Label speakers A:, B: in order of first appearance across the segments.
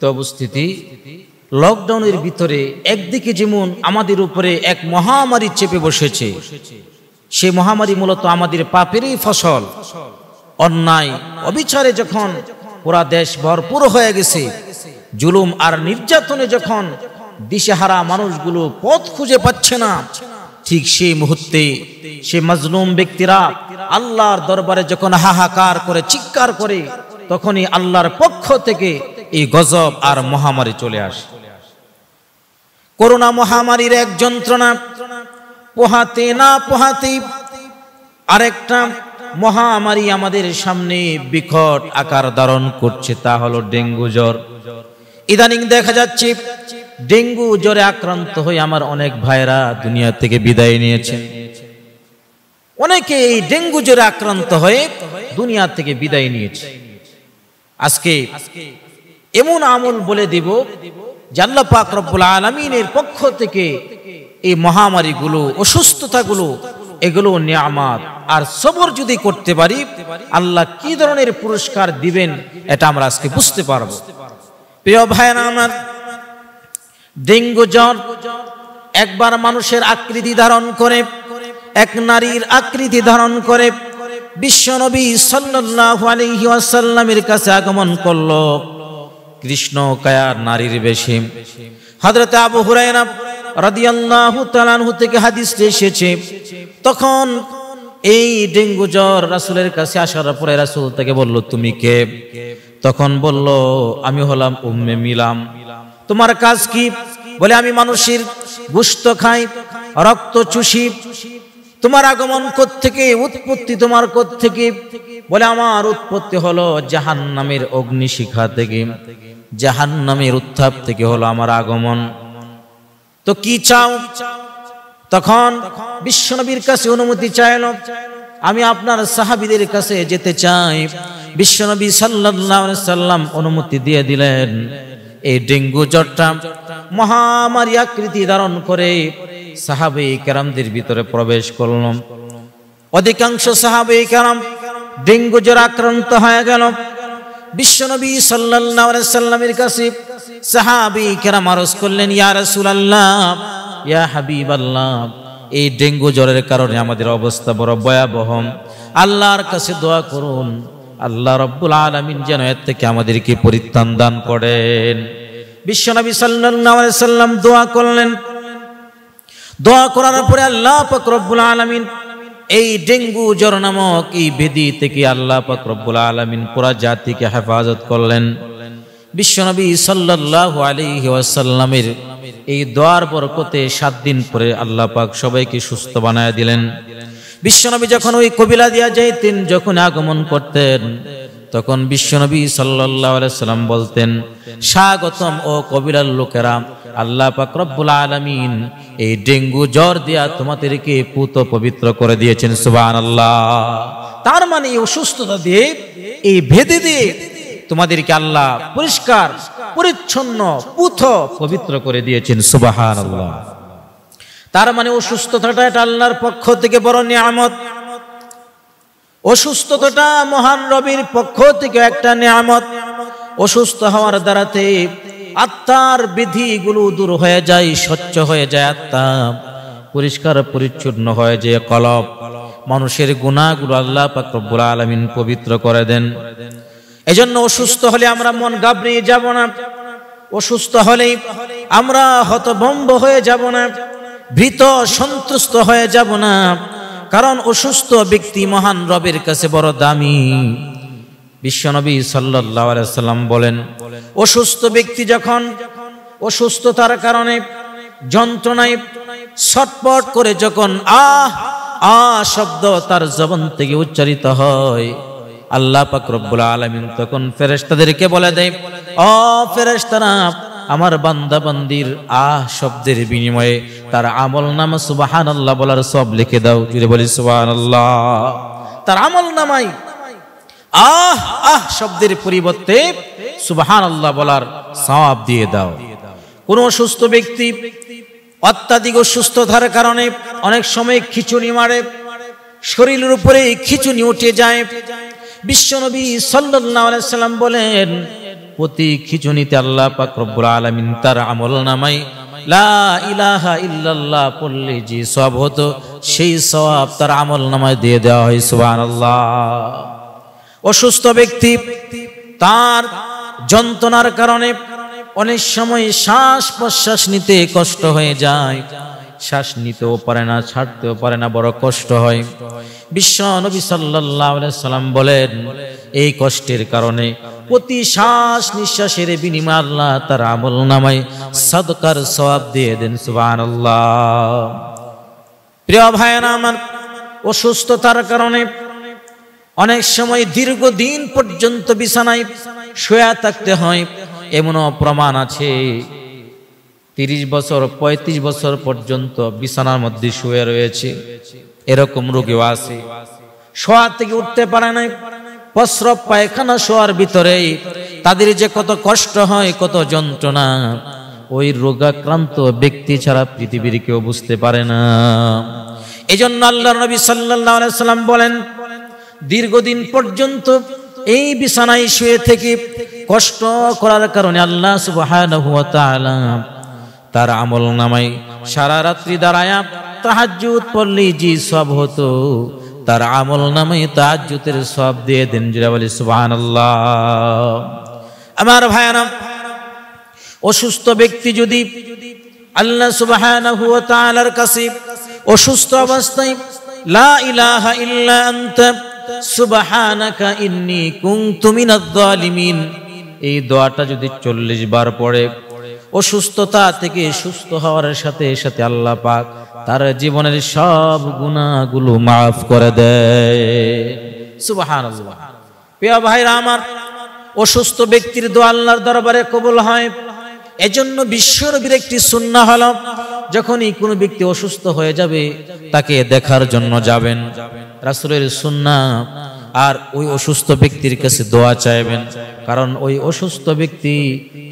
A: তো অবস্থিতি লকডাউনের ভিতরে একদিকে যেমন আমাদের উপরে এক মহামারী চেপে বসেছে সে মহামারী মূলত আমাদের পাপেরই ফসল। অন্যায়, অবিচারে যখন পুরা দেশ ভরপুর হয়ে গেছে, জুলুম আর নির্যাতনে যখন দিশেহারা মানুষগুলো পথ খুঁজে পাচ্ছে না, ঠিক সেই মুহূর্তে সে মজলুম ব্যক্তিরা আল্লাহর দরবারে যখন হাহাকার করে, চিৎকার করে, তখনই আল্লাহর পক্ষ থেকে এই গজব আর মহামারী চলে আসে। করোনা মহামারীর এক যন্ত্রণা, পোহাতে না পোহাতে আরেকটা মহামারী আমাদের সামনে বিকট আকার ধারণ করছে, তা হলো ডেঙ্গু জ্বর। ইদানিং দেখা যাচ্ছে ডেঙ্গু জ্বরে আক্রান্ত হয়ে আমার অনেক ভাইরা দুনিয়া থেকে বিদায় নিয়েছেন অনেকে এই ডেঙ্গু জ্বরে আক্রান্ত হয়ে দুনিয়া থেকে বিদায় নিয়েছে। আজকে এমন আমল বলে দিব জাল্লা পাক রব্বুল আলমিনের পক্ষ থেকে এই মহামারীগুলো, অসুস্থতাগুলো, এগুলো নিয়ামাত। আর সবর যদি করতে পারি, আল্লাহ কি ধরনের পুরস্কার দিবেন এটা আমরা আজকে বুঝতে পারব। প্রিয় ভাইয়েরা আমার, ডেঙ্গু জ্বর একবার মানুষের আকৃতি ধারণ করে, এক নারীর আকৃতি ধারণ করে, বিশ্বনবী সাল্লাল্লাহু আলাইহি ওয়াসাল্লামের কাছে আগমন করল। কৃষ্ণ কায়ার নারীর বেশি। হযরত আবু হুরায়রা রাদিয়াল্লাহু তাআলা থেকে হাদিস এসেছে। তখন এই ডেঙ্গু জ্বর রাসূলের কাছে আসার পরে রাসূল তাকে বলল, তুমি কে? তখন বলল, আমি হলাম উম্মে মিলাম। তোমার কাজ কি? বলে, আমি মানুষের গুস্ত খাই, রক্ত চুষি। তোমার আগমন থেকে উৎপত্তি তোমার থেকে বলে, আমার উৎপত্তি হলো জাহান্নামের অগ্নিশিখা থেকে। জাহান নামের উত্থাপ থেকে হলো আমার আগমন। তো কি চাও? তখন বিশ্বনবীর কাছে অনুমতি চাইল, আমি আপনার সাহাবিদের কাছে যেতে চাই। বিশ্বনবী সাল্লাল্লাহু সাল্লাম অনুমতি দিয়ে দিলেন। এই ডেঙ্গু জ্বরটা মহামারী আকৃতি ধারণ করে সাহাবে কেরামদের ভিতরে প্রবেশ করলাম অধিকাংশ সাহাবে কেরাম ডেঙ্গু জ্বর আক্রান্ত হয়ে গেল। বিশ্বনবী সাল্লাল্লাহু সাল্লামের কাছে সাহাবি কেরাম আরজ করলেন, ইয়া রাসূলুল্লাহ, ইয়া হাবিবাল্লাহ, এই ডেঙ্গু জ্বরের কারণে আমাদের অবস্থা বড় ভয়াবহ। আল্লাহর কাছে দোয়া করুন, আল্লাহ রব্বুল আলমিন যেন এর থেকে আমাদেরকে পরিত্রাণ দান করেন। বিশ্বনবী আলাইহি সাল্লাম দোয়া করলেন। দোয়া করার পরে আল্লাহ রব্বুল আলামিন এই ডেঙ্গু জ্বর নামক এই বেদি থেকে আল্লাহ পাকরবুল আলমিন পুরা জাতিকে হেফাজত করলেন। বিশ্বনবী সাল্লাহ আলী ওয়াসাল্লামের এই দোয়ার বরকতে সাত দিন পরে আল্লাহ পাক সবাইকে সুস্থ বানায় দিলেন। বিশ্বনবী যখন ওই কবিলা দিয়া যাইতেন, যখন আগমন করতেন তখন বিশ্বনবী সাল্লাম বলতেন, স্বাগতম ও কবিলার লোকেরা, আল্লাহ পাক রব্বুল আলামিন এই ডেঙ্গু জ্বর দিয়া তোমাদেরকে পুত পবিত্র করে দিয়েছেন, সুবহানাল্লাহ। তার মানে এই অসুস্থতা দিয়ে, এই ভেদে দিয়ে তোমাদেরকে আল্লাহ পরিষ্কার, পরিচ্ছন্ন পুথ পবিত্র করে দিয়েছেন, সুবহানাল্লাহ। তার মানে অসুস্থতাটা এটা আল্লাহর পক্ষ থেকে বড় নিয়ামত। অসুস্থতাটা মহান রবির পক্ষ থেকে একটা নিয়ামত। অসুস্থ হওয়ার দ্বারাতে আত্মার বিধিগুলো দূর হয়ে যায়, স্বচ্ছ হয়ে যায় আত্মা। পরিষ্কার, পরিচ্ছন্ন হয়ে যায় কলব। মানুষের গুণাগুলো আল্লাহ পাকরবুল আলমিন পবিত্র করে দেন। এজন্য অসুস্থ হলে আমরা মন গাবড়িয়ে যাব না। অসুস্থ হলেই আমরা হতভম্ব হয়ে যাব না। ভীত, সন্তুষ্ট হয়ে যাব না। কারণ অসুস্থ ব্যক্তি মহান রবের কাছে বড় দামি। বিশ্বনবী সাল্লাহ সাল্লাম বলেন, অসুস্থ ব্যক্তি যখন অসুস্থতার কারণে যন্ত্রণায় ছটপট করে যখন আহ আ শব্দ তার জবন থেকে উচ্চারিত হয়, আল্লাহ পাক রব্বুল আলামিন তখন ফেরেশতাদেরকে বলে দেয় অ ফেরেশতারা আমার বান্দা বান্দির আহ শব্দের বিনিময়ে তার আমল নামা সুবাহান আল্লাহ বলার সব লিখে দাও। যদি বলি সুবাহান আল্লাহ তার আমল নামাই আহ আহ শব্দের পরিবর্তে সুবাহান আল্লাহ বলার সব দিয়ে দাও। কোন অসুস্থ ব্যক্তি অত্যাধিক অসুস্থতার কারণে অনেক সময় খিচুড়ি মারে, শরীরের উপরে খিচুনি উঠে যায়। বিশ্বনবী আলাইহি সাল্লাম বলেন প্রতি খিচুনিতে আল্লাহ পাক রব্বুল আলামিন তার আমল নামাই লা যে সব হতো, সেই সওয়াব তার আমল নামায় দিয়ে দেওয়া হয়, সুবহানাল্লাহ। অসুস্থ ব্যক্তি তার যন্ত্রণার কারণে অনেক সময় শ্বাস প্রশ্বাস নিতে কষ্ট হয়ে যায়। শ্বাস নিতেও পারে না, ছাড়তেও পারে না, বড় কষ্ট হয়। বিশ্ব নবী সাল্লাম বলেন, এই কষ্টের কারণে প্রতি শ্বাস নিঃশ্বাসের বিনিময়ে আল্লাহ তার আমল নামায় সদকার সওয়াব দিয়ে দেন, সুবহানাল্লাহ। প্রিয় ভাইয়েরা আমার, অসুস্থতার কারণে অনেক সময় দীর্ঘদিন পর্যন্ত বিছানায় শোয়া থাকতে হয়, এমনও প্রমাণ আছে। তিরিশ বছর ৩৫ বছর পর্যন্ত বিছানার মধ্যে শুয়ে রয়েছে। এরকম রোগীও আছে। শোয়া থেকে উঠতে পারে নাই। প্রস্রব পায়খানা শোয়ার ভিতরেই তাদের যে কত কষ্ট হয়, কত যন্ত্রণা, ওই রোগাক্রান্ত ব্যক্তি ছাড়া পৃথিবীর কেউ বুঝতে পারে না। এই জন্য আল্লাহ নবী আলাইহি সাল্লাম বলেন, দীর্ঘদিন পর্যন্ত এই বিছানায় শুয়ে থেকে কষ্ট করার কারণে আল্লাহ সুবহানাহু ওয়া তাআলা তার আমল নামাই সারা রাত্রি দাঁড়ায়া তাহাজ্জুদ পড়লেই জি সব হতো। তার আমল নামাই তাহাজ্জুদের সব দিয়ে দেন জিরা সুবহানাল্লাহ। আমার ভাইয়ারা, অসুস্থ ব্যক্তি যদি আল্লাহ তাআলার কাছে অসুস্থ অবস্থায়, লা ইল্লা সুবহানাকা ইন্নী কুনতু মিনাজ এই দোয়াটা যদি চল্লিশ বার পড়ে অসুস্থতা থেকে সুস্থ হওয়ার সাথে সাথে আল্লাহ পাক তার জীবনের সব গুণাগুলো মাফ করে দেয়। প্রিয় ভাইরা আমার, অসুস্থ ব্যক্তির দোয়া আল্লাহর দরবারে কবুল হয়। এজন্য বিশ্বরবীর একটি সুন্না হলো, যখনই কোনো ব্যক্তি অসুস্থ হয়ে যাবে, তাকে দেখার জন্য যাবেন। রাসূলের সুন্না আর ওই অসুস্থ ব্যক্তির কাছে দোয়া চাইবেন। কারণ ওই অসুস্থ ব্যক্তি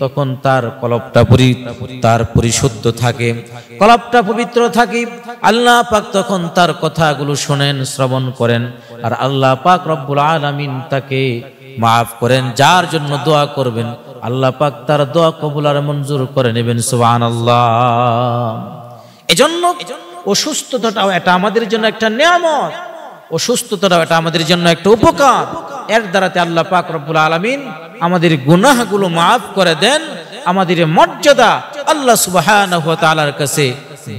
A: তখন তার কলপটা পরি, তার পরিশুদ্ধ থাকে। কলপটা পবিত্র থাকে। আল্লাহ পাক তখন তার কথাগুলো শোনেন, শ্রবণ করেন। আর আল্লাহ পাক রব্বুল আলামিন তাকে মাফ করেন, যার জন্য দোয়া করবেন। আল্লাহ পাক তার দোয়া কবুল আর মঞ্জুর করে নেবেন, সুবহানাল্লাহ। এজন্য অসুস্থতাটাও এটা আমাদের জন্য একটা নিয়ামত। অসুস্থতাটাও এটা আমাদের জন্য একটা উপকার। এর দ্বারাতে আল্লাহ পাক রব্বুল আলামিন আমাদের গুনাহগুলো মাফ করে দেন, আমাদের মর্যাদা আল্লাহ তাআলার কাছে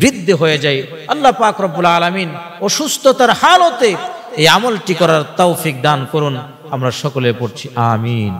A: বৃদ্ধি হয়ে যায়। আল্লাহ পাক রব্বুল আলামিন অসুস্থতার হালতে এই আমলটি করার তৌফিক দান করুন। আমরা সকলে পড়ছি, আমিন।